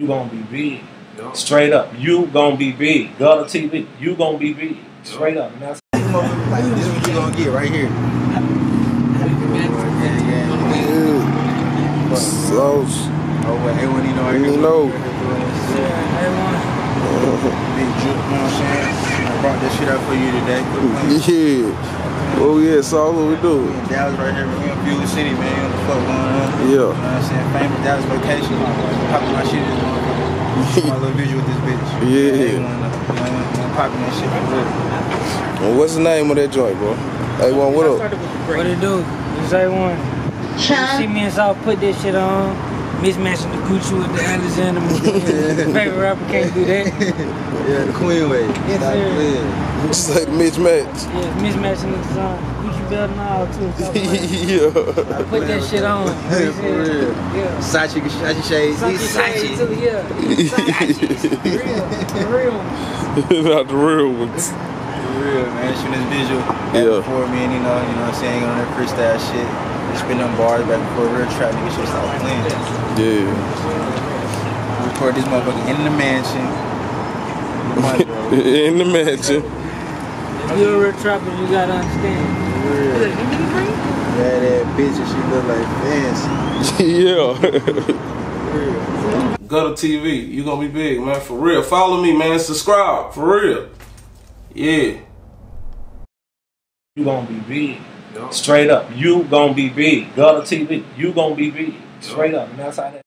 You gonna be big. Yup. Straight up. You gonna be big. Gutta TV. You gonna be big. Straight up. And that's Like this is what you gonna get right here. Yeah, yeah. Saeuce. Oh, well, everyone you know right You here. know. Big juke, you know what I'm saying? I brought this shit out for you today. Yeah. Oh yeah, Saeuce, what we We do? in Dallas right here. We in Fuel City, man. You know what the fuck going on? Yeah. You know what I'm saying? Famous Dallas location. Popping my shit in this my little visual with this bitch. Yeah. Everyone, uh, you know, popping that shit for real. Well, what's the name of that joint, bro? Hey, one, what up? What it do? It's A1. You see me and South put this shit on, mismatching the Gucci with the Alexander McQueen. Favorite rapper can't do that. Yeah, the Queen way. Yes, sir. playing. Just like the mismatch. Yeah, mismatching the design. Gucci belt and all too. Yeah. I put that shit on. Yeah, for real. Yeah. Sachi, Sachi shades. Something These shade too, yeah. Sachi. real, the real ones. Not the real ones. For real, man. Shooting this visual. Yeah. Before me and you know, you know what I'm saying, on that freestyle shit. Just spin them bars back before real trap nigga shit start playing. Yeah. Record this motherfucker in the mansion. Money. In the mansion. If you're a real trapper, you gotta understand. For real. Yeah, that bitch and she look like fancy. yeah. Gutta TV, you gonna be big, man. For real. Follow me, man. Subscribe. For real. Yeah. you gonna be big. Yup. Straight up. You gonna be big. Gutta TV. You gonna be big. Straight up. And that's how that